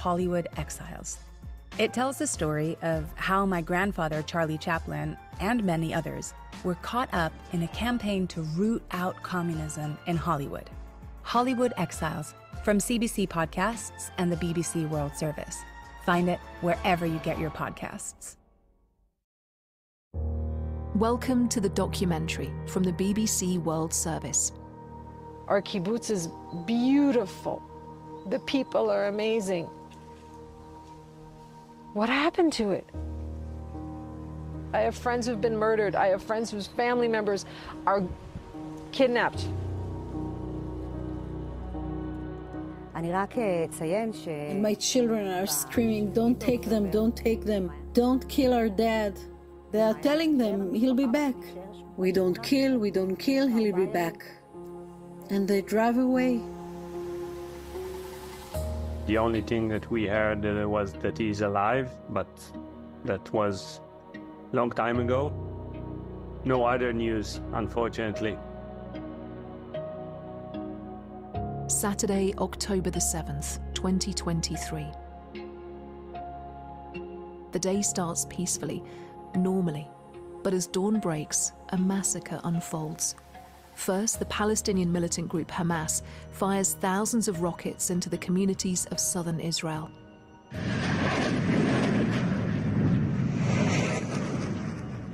Hollywood Exiles. It tells the story of how my grandfather, Charlie Chaplin, and many others were caught up in a campaign to root out communism in Hollywood. Hollywood Exiles from CBC Podcasts and the BBC World Service. Find it wherever you get your podcasts. Welcome to the documentary from the BBC World Service. Our kibbutz is beautiful. The people are amazing. What happened to it? I have friends who've been murdered. I have friends whose family members are kidnapped. And my children are screaming, don't take them, don't take them, don't kill our dad. They are telling them he'll be back. We don't kill, we don't kill, he'll be back. And they drive away. The only thing that we heard uh, was that he's alive, but that was long time ago. No other news, unfortunately. Saturday, October the 7th, 2023. The day starts peacefully, normally, but as dawn breaks, a massacre unfolds. First, the Palestinian militant group Hamas fires thousands of rockets into the communities of southern Israel.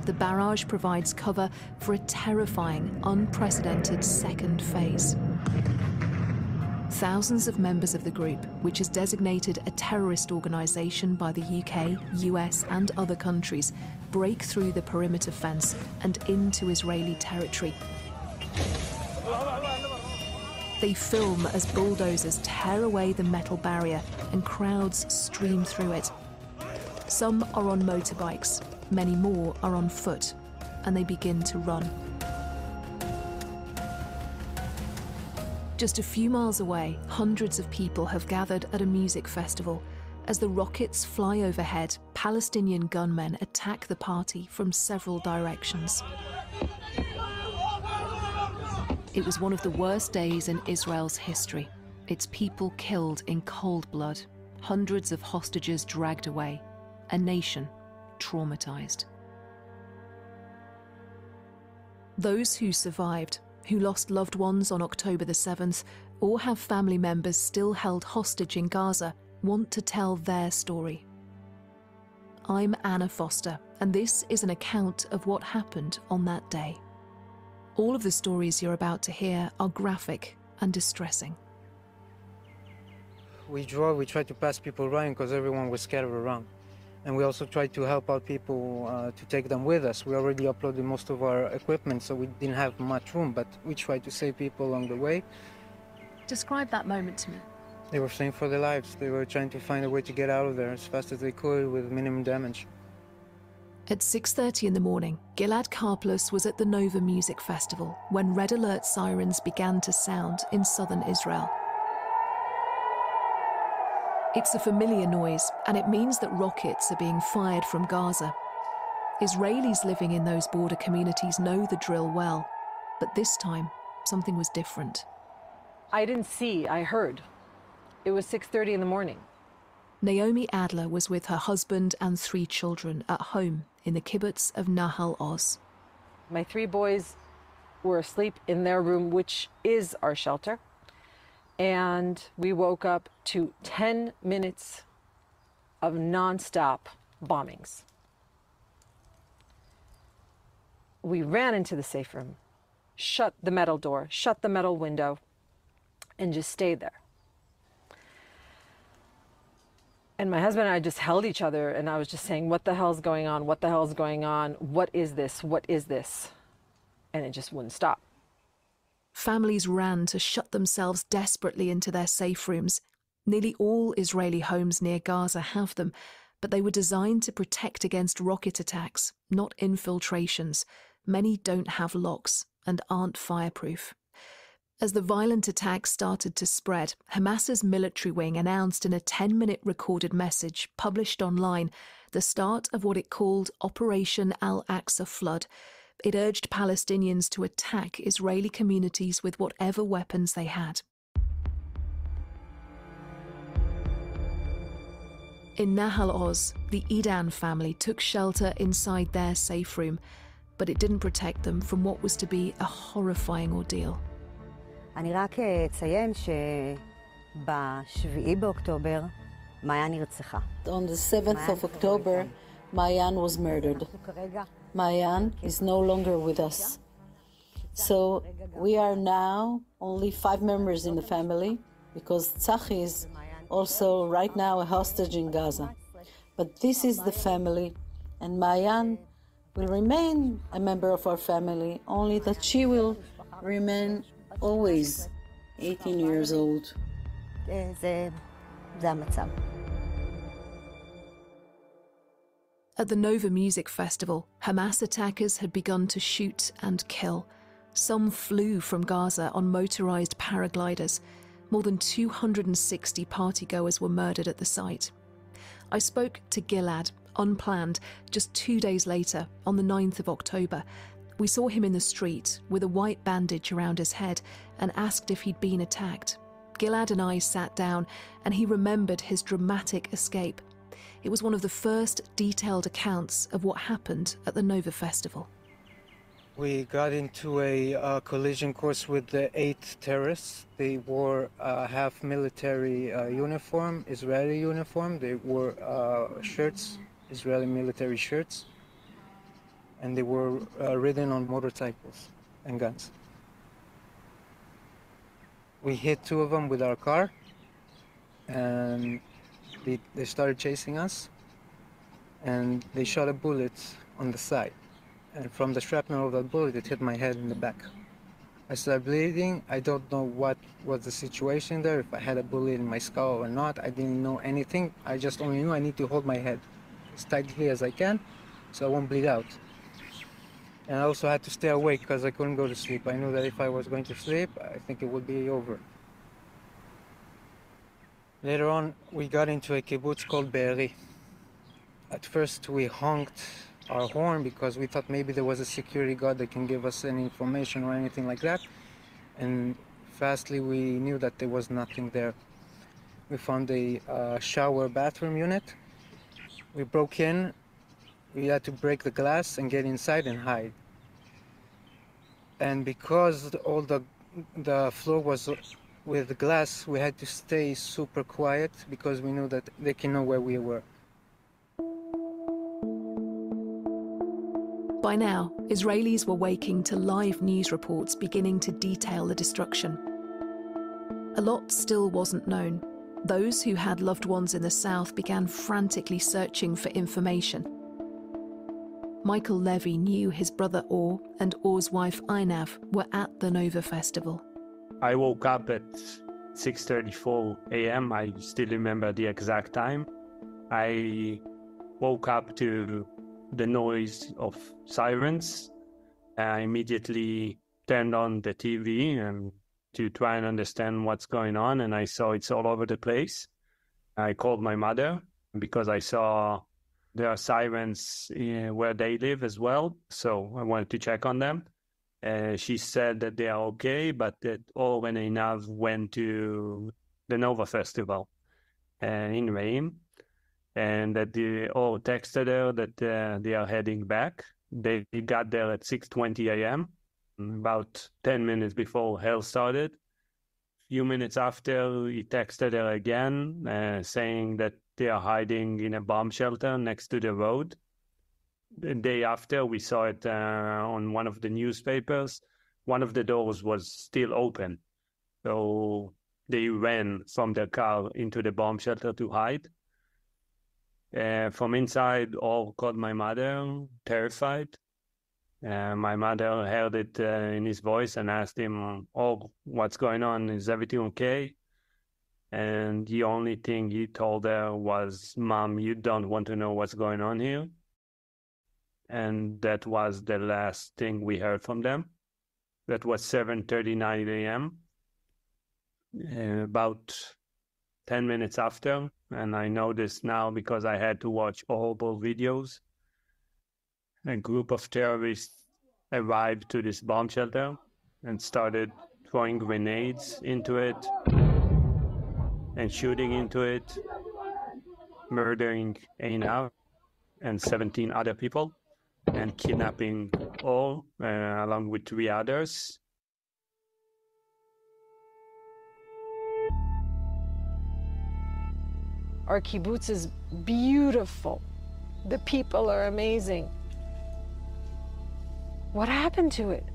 The barrage provides cover for a terrifying, unprecedented second phase. Thousands of members of the group, which is designated a terrorist organization by the UK, US, and other countries, break through the perimeter fence and into Israeli territory. They film as bulldozers tear away the metal barrier and crowds stream through it. Some are on motorbikes, many more are on foot, and they begin to run. Just a few miles away, hundreds of people have gathered at a music festival. As the rockets fly overhead, Palestinian gunmen attack the party from several directions. It was one of the worst days in Israel's history. Its people killed in cold blood, hundreds of hostages dragged away, a nation traumatized. Those who survived who lost loved ones on October the 7th or have family members still held hostage in Gaza want to tell their story. I'm Anna Foster, and this is an account of what happened on that day. All of the stories you're about to hear are graphic and distressing. We drove, we tried to pass people around because everyone was scattered around and we also tried to help out people uh, to take them with us. We already uploaded most of our equipment, so we didn't have much room, but we tried to save people along the way. Describe that moment to me. They were fleeing for their lives. They were trying to find a way to get out of there as fast as they could with minimum damage. At 6:30 in the morning, Gilad Karplus was at the Nova Music Festival when red alert sirens began to sound in southern Israel. It's a familiar noise, and it means that rockets are being fired from Gaza. Israelis living in those border communities know the drill well, but this time something was different. I didn't see, I heard. It was 6:30 in the morning. Naomi Adler was with her husband and three children at home in the kibbutz of Nahal Oz. My three boys were asleep in their room, which is our shelter and we woke up to 10 minutes of nonstop bombings. We ran into the safe room, shut the metal door, shut the metal window, and just stayed there. And my husband and I just held each other, and I was just saying, What the hell's going on? What the hell's going on? What is this? What is this? And it just wouldn't stop. Families ran to shut themselves desperately into their safe rooms. Nearly all Israeli homes near Gaza have them, but they were designed to protect against rocket attacks, not infiltrations. Many don't have locks and aren't fireproof. As the violent attacks started to spread, Hamas's military wing announced in a 10 minute recorded message published online the start of what it called Operation Al Aqsa Flood, it urged Palestinians to attack Israeli communities with whatever weapons they had. In Nahal Oz, the Idan family took shelter inside their safe room, but it didn't protect them from what was to be a horrifying ordeal. אני רק אציין שב-7 באוקטובר מעיין נרצחה. On the 7th of October, Mayan was murdered. Mayan is no longer with us. So we are now only five members in the family because Tzachi is also right now a hostage in Gaza. But this is the family, and Mayan will remain a member of our family, only that she will remain always 18 years old. זה, זה המצב. At the Nova Music Festival, Hamas attackers had begun to shoot and kill. Some flew from Gaza on motorized paragliders. More than 260 partygoers were murdered at the site. I spoke to Gilad, unplanned, just two days later, on the 9th of October. we saw him in the street with a white bandage around his head and asked if he'd been attacked. Gilad and I sat down, and he remembered his dramatic escape. It was one of the first detailed accounts of what happened at the Nova Festival. We got into a uh, collision course with the eight terrorists. They wore a half military uh, uniform, Israeli uniform. They wore uh, shirts, Israeli military shirts. And they were uh, ridden on motorcycles and guns. We hit two of them with our car, and they, they started chasing us, and they shot a bullet on the side. And from the shrapnel of that bullet, it hit my head in the back. I started bleeding. I don't know what was the situation there, if I had a bullet in my skull or not. I didn't know anything. I just only knew I need to hold my head as tightly as I can so I won't bleed out. And I also had to stay awake because I couldn't go to sleep. I knew that if I was going to sleep, I think it would be over. Later on, we got into a kibbutz called Be'eri. At first, we honked our horn because we thought maybe there was a security guard that can give us any information or anything like that. And fastly, we knew that there was nothing there. We found a uh, shower bathroom unit. We broke in. We had to break the glass and get inside and hide. And because all the the floor was with glass, we had to stay super quiet because we knew that they can know where we were. By now, Israelis were waking to live news reports beginning to detail the destruction. A lot still wasn't known. Those who had loved ones in the south began frantically searching for information. Michael Levy knew his brother Or and Or's wife Einav were at the Nova Festival. I woke up at 6:34 a.m. I still remember the exact time. I woke up to the noise of sirens. I immediately turned on the TV and to try and understand what's going on, and I saw it's all over the place. I called my mother because I saw there are sirens uh, where they live as well, so I wanted to check on them. Uh, she said that they are okay, but that Owen and Einav went to the Nova Festival uh, in Reim, and that they all texted her that they are heading back. They got there at 6:20 a.m. About 10 minutes before hell started. A Few minutes after, he texted her again, saying that they are hiding in a bomb shelter next to the road. The day after we saw it uh, on one of the newspapers. One of the doors was still open. So they ran from their car into the bomb shelter to hide. Uh, from inside all called my mother terrified. Uh, my mother heard it uh, in his voice and asked him oh what's going on? Is everything okay and the only thing he told her was mom you don't want to know what's going on here and that was the last thing we heard from them. That was 7:39 a.m. Uh, about 10 minutes after, and I know this now because I had to watch horrible videos. A group of terrorists arrived to this bomb shelter and started throwing grenades into it and shooting into it. murdering Einav and 17 other people and kidnapping all uh, along with three others. Our kibbutz is beautiful. The people are amazing. What happened to it?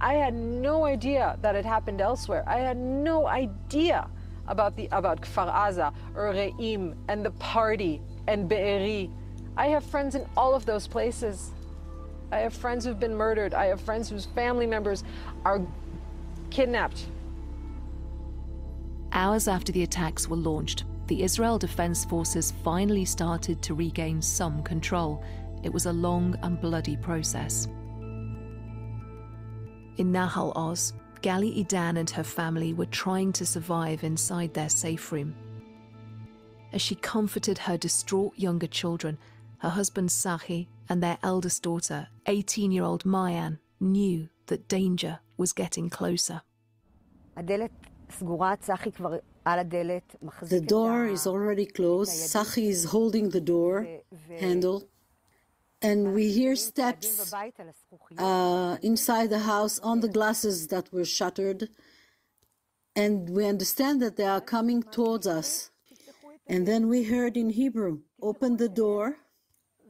I had no idea that it happened elsewhere. I had no idea about the about Kfar Aza Re'im and the party and Be'eri. I have friends in all of those places. I have friends who've been murdered. I have friends whose family members are kidnapped. Hours after the attacks were launched, the Israel Defense Forces finally started to regain some control. It was a long and bloody process. In Nahal Oz, Gali Idan and her family were trying to survive inside their safe room. As she comforted her distraught younger children, her husband Tzachi and their eldest daughter, 18 year old Mayan, knew that danger was getting closer. The door is already closed. Tzachi is holding the door handle and we hear steps uh, inside the house on the glasses that were shattered, and we understand that they are coming towards us. And then we heard in Hebrew, open the door,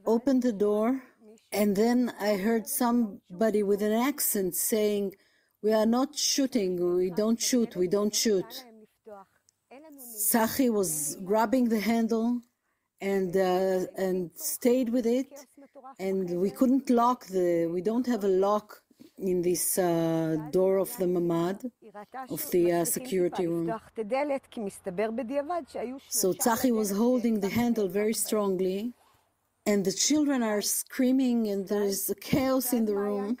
open the door, and then I heard somebody with an accent saying, we are not shooting, we don't shoot, we don't shoot. Tzachi was grabbing the handle and, uh, and stayed with it and we couldn't lock the, we don't have a lock in this uh, door of the mamad, of the uh, security room. So Tzachi was holding the handle very strongly, and the children are screaming, and there is chaos in the room,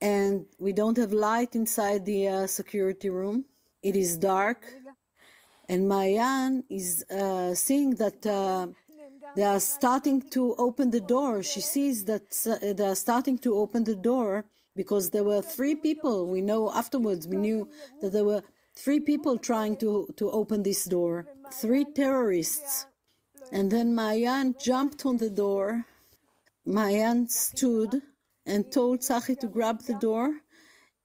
and we don't have light inside the uh, security room. It is dark, and Mayan is uh, seeing that uh, they are starting to open the door. She sees that uh, they are starting to open the door because there were three people. We know afterwards, we knew that there were three people trying to, to open this door, three terrorists. And then Mayan jumped on the door. Mayan stood and told Tzachi to grab the door.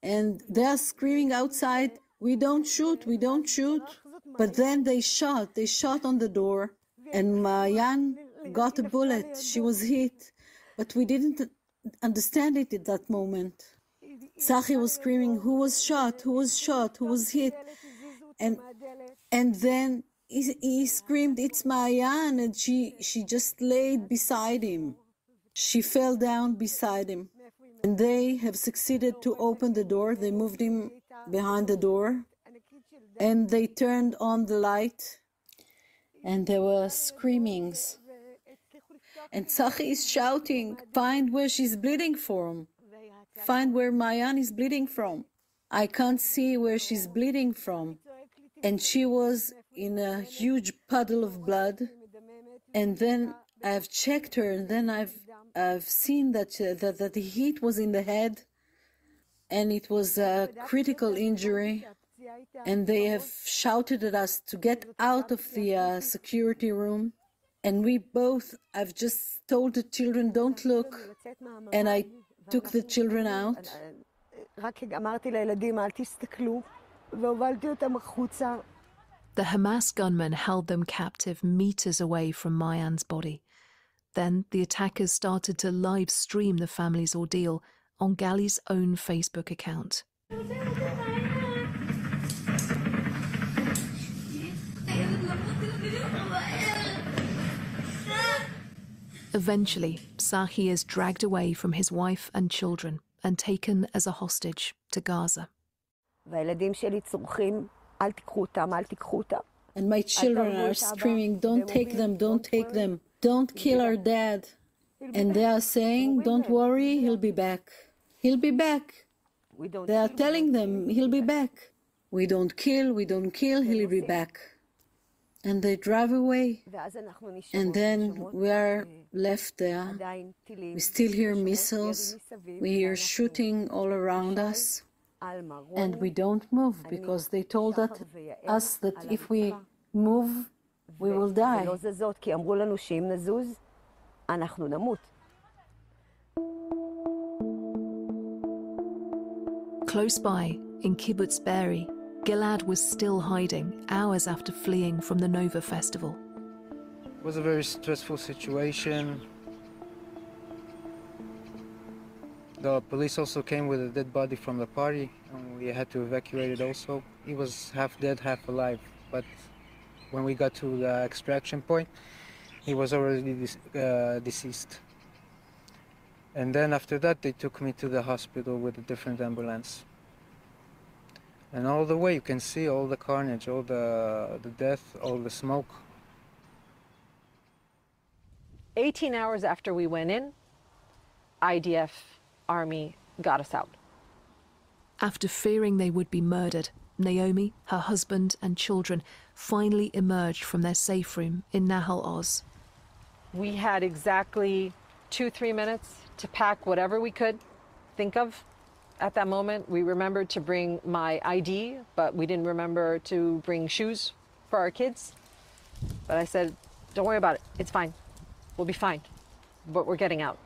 And they are screaming outside, We don't shoot, we don't shoot. But then they shot, they shot on the door. And Mayan got a bullet. She was hit. But we didn't understand it at that moment. Tzachi was screaming, Who was shot? Who was shot? Who was hit? And and then he, he screamed, It's Mayan. And she, she just laid beside him. She fell down beside him. And they have succeeded to open the door. They moved him behind the door. And they turned on the light. And there were screamings. And Tzachi is shouting, Find where she's bleeding from. Find where Mayan is bleeding from. I can't see where she's bleeding from. And she was in a huge puddle of blood. And then I've checked her, and then I've I've seen that uh, that, that the heat was in the head, and it was a critical injury and they have shouted at us to get out of the uh, security room. And we both, I've just told the children, don't look. And I took the children out. The Hamas gunmen held them captive meters away from Mayan's body. Then the attackers started to live stream the family's ordeal on Gali's own Facebook account. Eventually, Tzachi is dragged away from his wife and children and taken as a hostage to Gaza. And my children are screaming, Don't take them, don't take them, don't kill our dad. And they are saying, Don't worry, he'll be back. He'll be back. They are telling them, He'll be back. We don't kill, we don't kill, he'll be back and they drive away. And then we are left there. We still hear missiles, we hear shooting all around us, and we don't move because they told that, us that if we move, we will die. Close by, in Kibbutz Be'eri, Gilad was still hiding hours after fleeing from the Nova Festival. It was a very stressful situation. The police also came with a dead body from the party, and we had to evacuate it also. He was half dead, half alive, but when we got to the extraction point, he was already uh, deceased. And then after that, they took me to the hospital with a different ambulance. And all the way, you can see all the carnage, all the, the death, all the smoke. 18 hours after we went in, IDF Army got us out. After fearing they would be murdered, Naomi, her husband, and children finally emerged from their safe room in Nahal Oz. We had exactly two, three minutes to pack whatever we could think of at that moment. We remembered to bring my ID, but we didn't remember to bring shoes for our kids. But I said, don't worry about it. It's fine. We'll be fine. But we're getting out.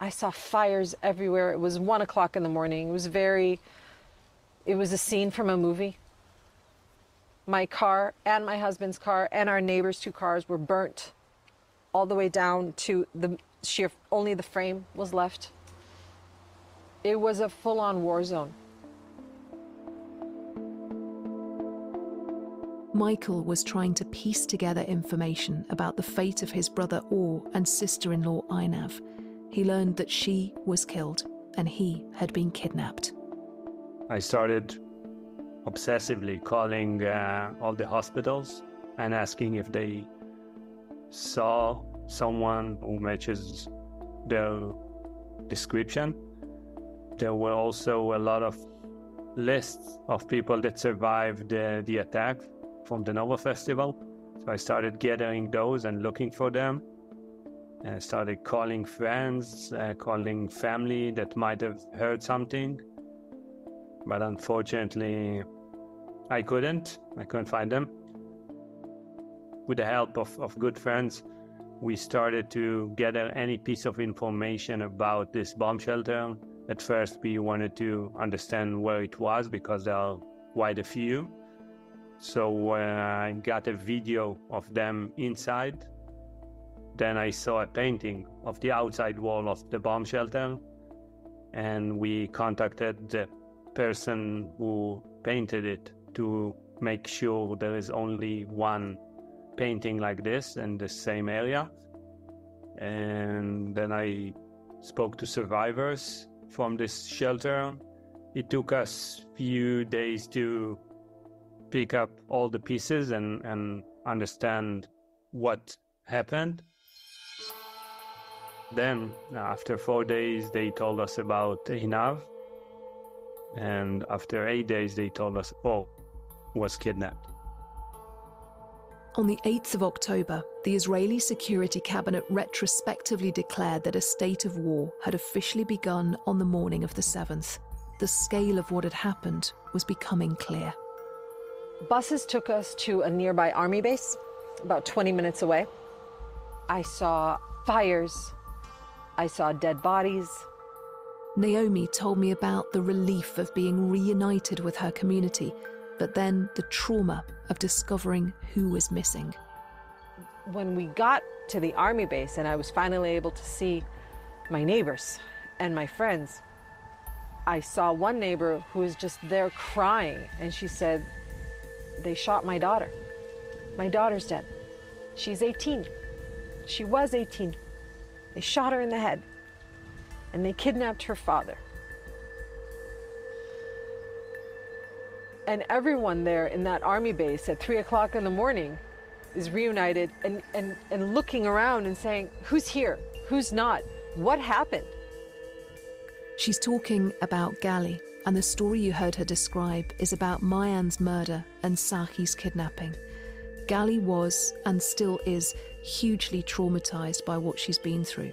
I saw fires everywhere. It was one o'clock in the morning. It was very, it was a scene from a movie. My car and my husband's car and our neighbor's two cars were burnt all the way down to the sheer, only the frame was left. It was a full on war zone. Michael was trying to piece together information about the fate of his brother Or and sister in law Einav. He learned that she was killed and he had been kidnapped. I started obsessively calling uh, all the hospitals and asking if they saw someone who matches their description. There were also a lot of lists of people that survived the, attack from the Nova Festival. So I started gathering those and looking for them. And I started calling friends, uh, calling family that might have heard something. But unfortunately, I couldn't. I couldn't find them. With the help of, of good friends, we started to gather any piece of information about this bomb shelter. At first, we wanted to understand where it was because there are quite a few. So uh, I got a video of them inside. Then I saw a painting of the outside wall of the bomb shelter, and we contacted the person who painted it to make sure there is only one painting like this in the same area. And then I spoke to survivors from this shelter. It took us few days to pick up all the pieces and, and understand what happened. Then, after four days, they told us about Einav. And after eight days, they told us, Paul was kidnapped. On the 8th of October, the Israeli Security Cabinet retrospectively declared that a state of war had officially begun on the morning of the 7th. The scale of what had happened was becoming clear. Buses took us to a nearby army base, about 20 minutes away. I saw fires, I saw dead bodies. Naomi told me about the relief of being reunited with her community, but then the trauma of discovering who was missing. When we got to the army base and I was finally able to see my neighbors and my friends, I saw one neighbor who was just there crying, and she said, They shot my daughter. My daughter's dead. She's 18. She was 18. They shot her in the head, and they kidnapped her father. And everyone there in that army base at three o'clock in the morning is reunited and, and, and looking around and saying, Who's here? Who's not? What happened? She's talking about Gali, and the story you heard her describe is about Mayan's murder and Tzachi's kidnapping. Gali was, and still is, hugely traumatized by what she's been through.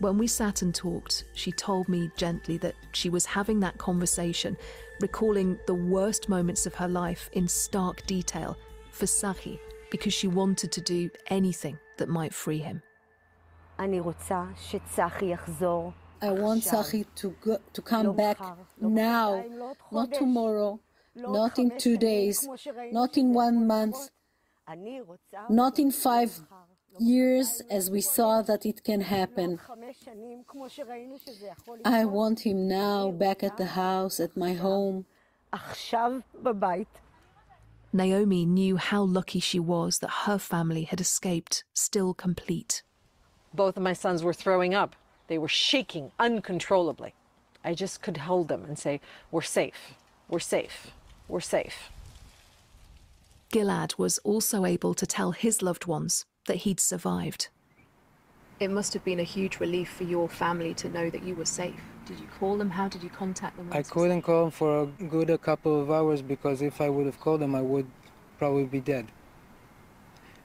When we sat and talked, she told me gently that she was having that conversation, recalling the worst moments of her life in stark detail for Tzachi because she wanted to do anything that might free him. I want Tzachi to, go, to come back now, not tomorrow, not in two days, not in one month, not in five years as we saw that it can happen. I want him now back at the house, at my home. Naomi knew how lucky she was that her family had escaped, still complete. Both of my sons were throwing up. They were shaking uncontrollably. I just could hold them and say, We're safe, we're safe, we're safe. Gilad was also able to tell his loved ones that he'd survived. It must have been a huge relief for your family to know that you were safe. Did you call them? How did you contact them? I couldn't call them for a good a couple of hours because if I would have called them, I would probably be dead.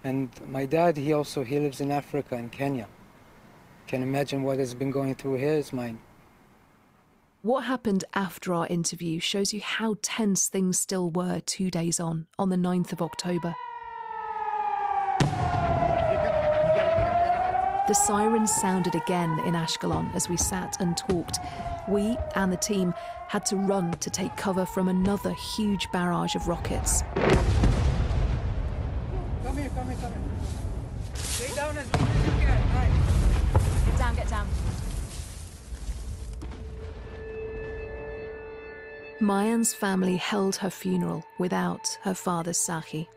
And my dad, he also he lives in Africa in Kenya. Can imagine what has been going through his mind. What happened after our interview shows you how tense things still were two days on, on the 9th of October. The sirens sounded again in Ashkelon as we sat and talked. We and the team had to run to take cover from another huge barrage of rockets. Come here, come here, come here. Stay down as much as you can. Right. Get down, get down. Mayan's family held her funeral without her father Tzachi.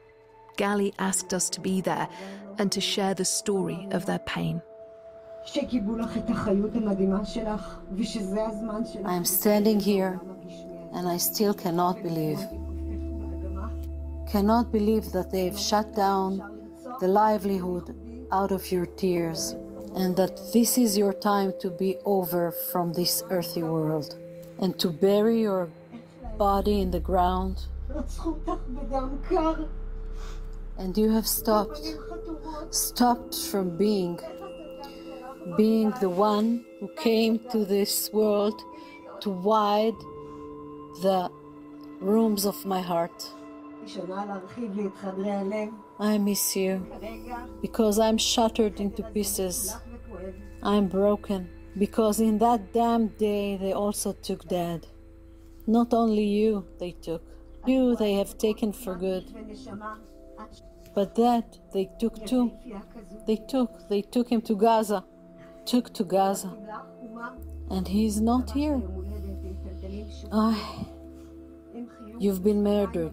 Gali asked us to be there and to share the story of their pain. I am standing here and I still cannot believe. Cannot believe that they've shut down the livelihood out of your tears and that this is your time to be over from this earthy world and to bury your body in the ground and you have stopped stopped from being being the one who came to this world to wide the rooms of my heart. I miss you because I'm shattered into pieces. I'm broken because in that damn day they also took dad. Not only you they took, you they have taken for good. But that they took too. They took. They took him to Gaza. Took to Gaza. And he is not here. I. You've been murdered.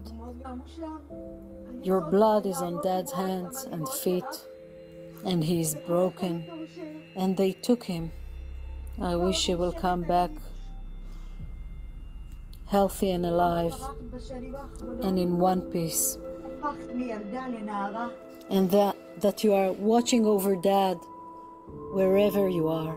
Your blood is on dad's hands and feet, and he is broken. And they took him. I wish he will come back healthy and alive and in one piece and that, that you are watching over dad wherever you are.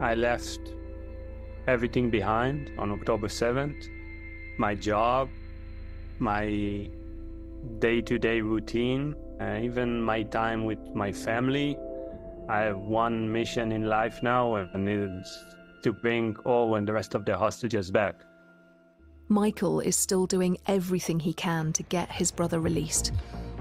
I left everything behind on October 7th my job, my day to day routine, uh, even my time with my family. I have one mission in life now, and it's to bring all and the rest of the hostages back. Michael is still doing everything he can to get his brother released.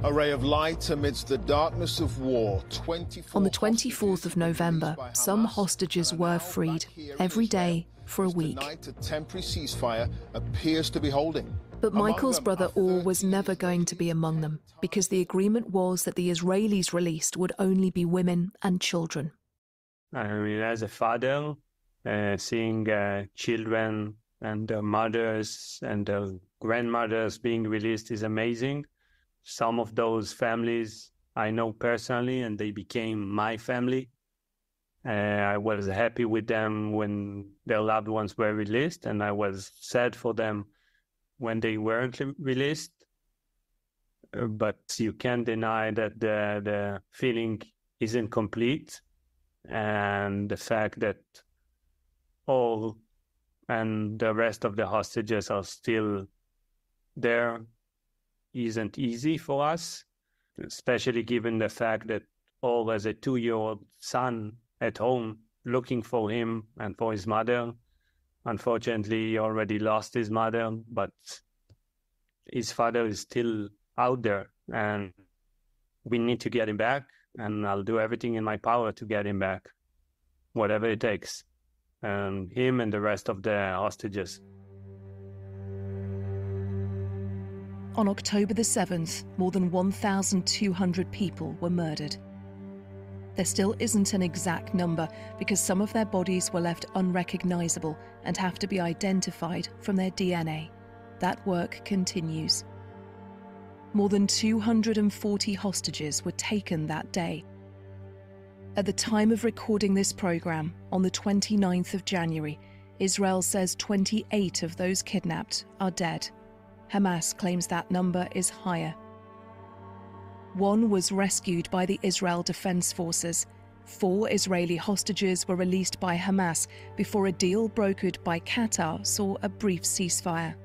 A ray of light amidst the darkness of war. 24 On the 24th of November, released some hostages were freed back here in every Israel, day for a week. Tonight, a temporary ceasefire appears to be holding. But Michael's them brother are Or was never going to be among them because the agreement was that the Israelis released would only be women and children. I mean, as a father, seeing uh, children and mothers and grandmothers being released is amazing. Some of those families I know personally, and they became my family. Uh, I was happy with them when their loved ones were released, and I was sad for them when they weren't released. Uh, but you can't deny that the the feeling isn't complete and the fact that all and the rest of the hostages are still there isn't easy for us, especially given the fact that all has a two year old son at home looking for him and for his mother. Unfortunately, he already lost his mother, but his father is still out there and we need to get him back. And I'll do everything in my power to get him back, whatever it takes. And him and the rest of the hostages. On October the 7th, more than 1,200 people were murdered. There still isn't an exact number because some of their bodies were left unrecognizable and have to be identified from their DNA. That work continues. More than 240 hostages were taken that day. At the time of recording this program, on the 29th of January, Israel says 28 of those kidnapped are dead. Hamas claims that number is higher. One was rescued by the Israel Defense Forces. Four Israeli hostages were released by Hamas before a deal brokered by Qatar saw a brief ceasefire.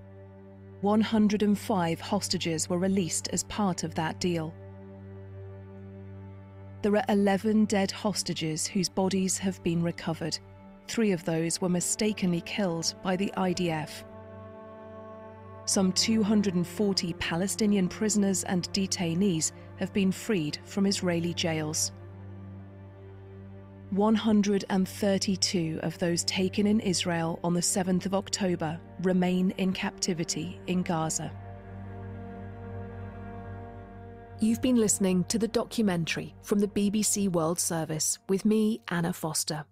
105 hostages were released as part of that deal. There are 11 dead hostages whose bodies have been recovered. Three of those were mistakenly killed by the IDF. Some 240 Palestinian prisoners and detainees have been freed from Israeli jails. 132 of those taken in Israel on the 7th of October remain in captivity in Gaza. You've been listening to the documentary from the BBC World Service with me, Anna Foster.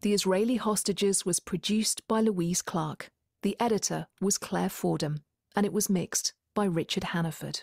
The Israeli Hostages was produced by Louise Clark. The editor was Claire Fordham and it was mixed by Richard Hannaford.